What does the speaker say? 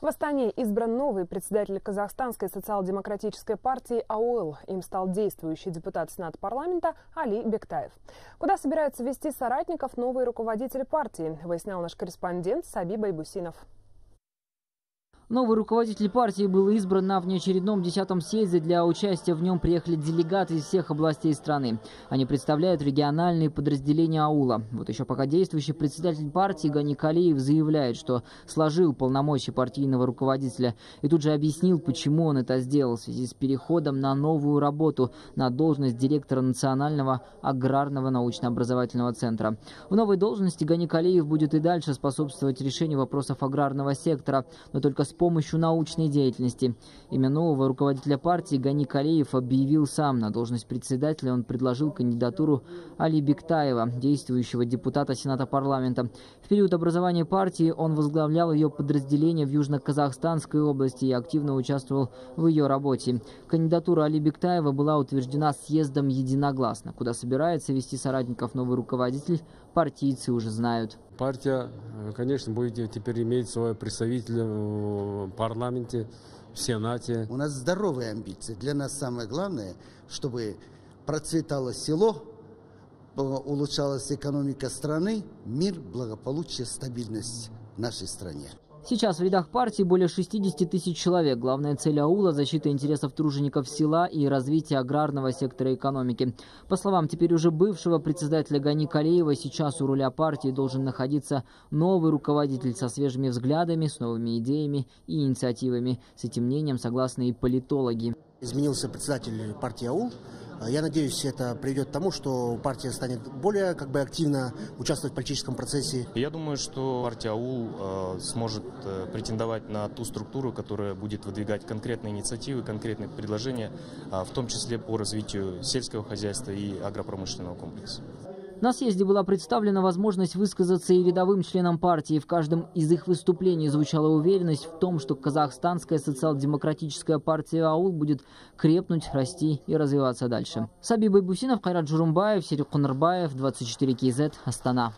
В Астане избран новый председатель Казахстанской социал-демократической партии АОЛ. Им стал действующий депутат Сената парламента Али Бектаев. Куда собираются вести соратников новый руководитель партии, выяснял наш корреспондент Саби Байбусинов. Новый руководитель партии был избран на внеочередном 10-м съезде. Для участия в нем приехали делегаты из всех областей страны. Они представляют региональные подразделения аула. Вот еще пока действующий председатель партии Гани Калиев заявляет, что сложил полномочия партийного руководителя и тут же объяснил, почему он это сделал в связи с переходом на новую работу на должность директора Национального аграрного научно-образовательного центра. В новой должности Гани Калиев будет и дальше способствовать решению вопросов аграрного сектора, но только с помощью научной деятельности. Имя нового руководителя партии Гани Калеев объявил сам. На должность председателя он предложил кандидатуру Али Бектаева, действующего депутата Сената парламента. В период образования партии он возглавлял ее подразделение в Южно-Казахстанской области и активно участвовал в ее работе. Кандидатура Али Бектаева была утверждена съездом единогласно. Куда собирается вести соратников новый руководитель, партийцы уже знают. Партия, э, конечно, будет теперь иметь свое представителя в парламенте, в Сенате. У нас здоровые амбиции. Для нас самое главное, чтобы процветало село, э, улучшалась экономика страны, мир, благополучие, стабильность в нашей стране. Сейчас в рядах партии более 60 тысяч человек. Главная цель аула – защита интересов тружеников села и развитие аграрного сектора экономики. По словам теперь уже бывшего председателя Гани Калеева, сейчас у руля партии должен находиться новый руководитель со свежими взглядами, с новыми идеями и инициативами. С этим мнением согласны и политологи. Изменился председатель партии АУЛ. Я надеюсь, это приведет к тому, что партия станет более как бы активно участвовать в политическом процессе. Я думаю, что партия АУЛ э, сможет э, претендовать на ту структуру, которая будет выдвигать конкретные инициативы, конкретные предложения, э, в том числе по развитию сельского хозяйства и агропромышленного комплекса. На съезде была представлена возможность высказаться и рядовым членам партии. В каждом из их выступлений звучала уверенность в том, что казахстанская социал-демократическая партия АУЛ будет крепнуть, расти и развиваться дальше. Саби Байбусинов, Кайрат Журумбаев, Серик Кунарбаев, 24 КЗ, Астана.